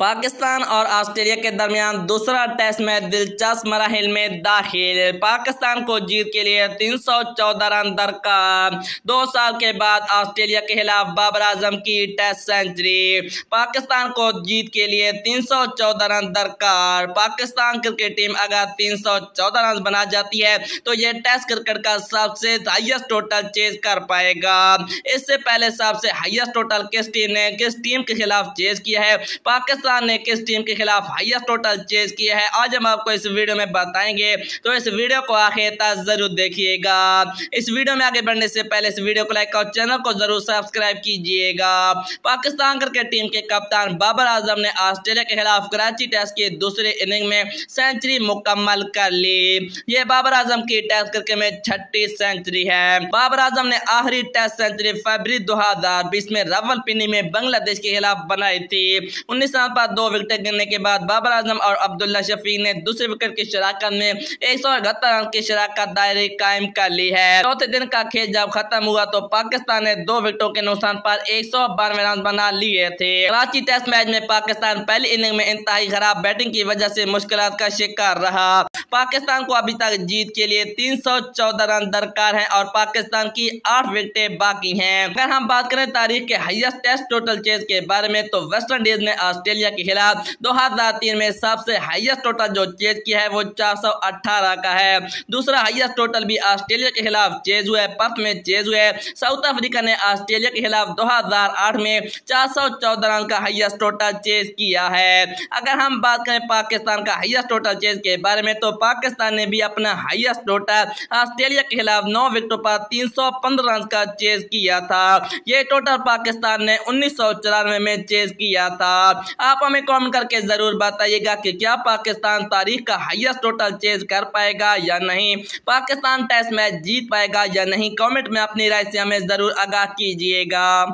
पाकिस्तान और ऑस्ट्रेलिया के दरमियान दूसरा टेस्ट मैच दिलचस्प मराहल में दाखिल। पाकिस्तान को जीत के लिए 314 रन दरकार। दो साल के बाद ऑस्ट्रेलिया के खिलाफ बाबर आज़म की टेस्ट सेंचुरी। पाकिस्तान को जीत के लिए 314 रन दरकार। पाकिस्तान क्रिकेट टीम अगर 314 रन बना जाती है तो ये टेस्ट क्रिकेट का सबसे हाइएस्ट टोटल चेज कर पाएगा। इससे पहले सबसे हाइएस्ट टोटल किस टीम ने, किस टीम के खिलाफ चेज किया है? पाकिस्तान पाकिस्तान ने किस टीम के खिलाफ हाईएस्ट टोटल चेज किया है? आज हम आपको इस वीडियो में बताएँगे। तो इस वीडियो को आखिर तक ज़रूर देखिएगा। इस वीडियो में आगे बढ़ने से पहले इस वीडियो को लाइक और चैनल को ज़रूर सब्सक्राइब कीजिएगा। पाकिस्तान क्रिकेट टीम के कप्तान बाबर आज़म ने ऑस्ट्रेलिया के खिलाफ कराची टेस्ट के दूसरे इनिंग में सेंचुरी मुकम्मल कर ली। ये बाबर आज़म की टेस्ट क्रिकेट में छठी सेंचुरी है। बाबर आज़म ने आखिरी टेस्ट सेंचुरी फरवरी दो हज़ार बीस में रावलपिंडी में बांग्लादेश के खिलाफ बनाई थी। उन्नीस पास दो विकेट गिरने के बाद बाबर आज़म और अब्दुल्ला शफी ने दूसरे विकेट की शराकत में एक सौ इकहत्तर रन की शराकत दायरे कायम कर ली है। चौथे दिन का खेल जब खत्म हुआ तो पाकिस्तान ने दो विकेटों के नुकसान पर एक सौ बानवे रन बना लिए थे। कराची टेस्ट मैच में पाकिस्तान पहली इनिंग में इंतहाई खराब बैटिंग की वजह से मुश्किल का शिकार रहा। पाकिस्तान को अभी तक जीत के लिए 314 रन दरकार है और पाकिस्तान की आठ विकेटें बाकी हैं। अगर हम बात करें तारीख के हाईएस्ट टेस्ट टोटल चेज के बारे में तो वेस्ट इंडीज ने ऑस्ट्रेलिया के खिलाफ दो हज़ार तीन में सबसे हाईएस्ट टोटल जो चेज किया है वो चार सौ अठारह का है। दूसरा हाईएस्ट टोटल भी ऑस्ट्रेलिया के खिलाफ चेज हुआ है पर्थ में चेज हुआ है। साउथ अफ्रीका ने ऑस्ट्रेलिया के खिलाफ दो हज़ार आठ में चार सौ चौदह रन का हाईएस्ट टोटल चेज किया है। अगर हम बात करें पाकिस्तान का हाईएस्ट टोटल चेज के बारे में तो पाकिस्तान ने भी अपना हाईएस्ट टोटल ऑस्ट्रेलिया के खिलाफ नौ विकेटों पर तीन सौ पंद्रह रन का चेज किया था। ये टोटल पाकिस्तान ने उन्नीस सौ चौरानवे में चेज किया था। आप हमें कमेंट करके ज़रूर बताइएगा कि क्या पाकिस्तान तारीख का हाईएस्ट टोटल चेज कर पाएगा या नहीं? पाकिस्तान टेस्ट मैच जीत पाएगा या नहीं? कमेंट में अपनी राय से हमें ज़रूर आगाह कीजिएगा।